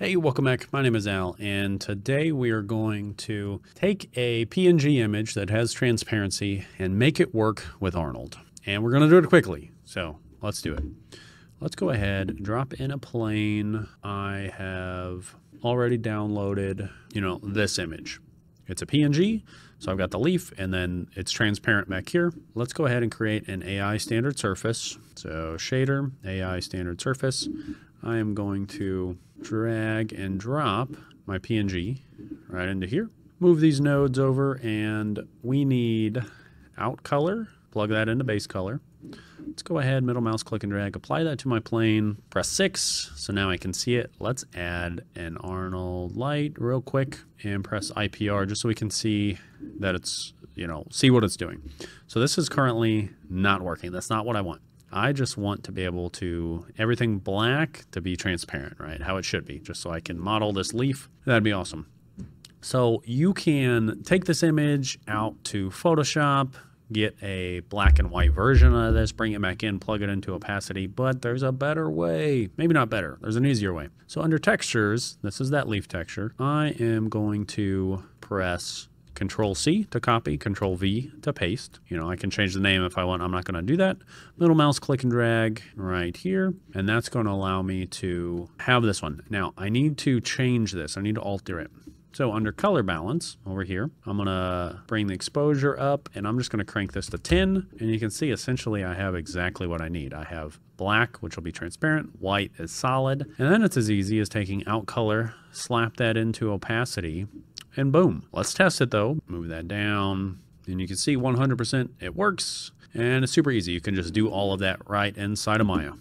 Hey, welcome back. My name is Al, and today we are going to take a PNG image that has transparency and make it work with Arnold. And we're going to do it quickly, so let's do it. Let's go ahead, drop in a plane. I have already downloaded, you know, this image. It's a PNG, so I've got the leaf and then it's transparent back here. Let's go ahead and create an AI standard surface. So shader, AI standard surface. I am going to drag and drop my PNG right into here. Move these nodes over and we need out color, plug that into base color. Let's go ahead, middle mouse click and drag, apply that to my plane, press six, so now I can see it. Let's add an Arnold light real quick and press IPR just so we can see that it's, you know, see what it's doing. So this is currently not working. That's not what I want. I just want to be able to, everything black to be transparent, right? How it should be, just so I can model this leaf. That'd be awesome. So you can take this image out to Photoshop, get a black and white version of this, bring it back in, plug it into opacity, but there's a better way. Maybe not better, there's an easier way. So under textures, this is that leaf texture. I am going to press Control C to copy, Control V to paste. You know, I can change the name if I want. I'm not going to do that. Middle mouse click and drag right here. And that's going to allow me to have this one. Now, I need to change this. I need to alter it. So under color balance over here, I'm gonna bring the exposure up and I'm just gonna crank this to 10. And you can see essentially I have exactly what I need. I have black, which will be transparent, white is solid. And then it's as easy as taking out color, slap that into opacity, and boom. Let's test it though. Move that down and you can see 100% it works and it's super easy. You can just do all of that right inside of Maya.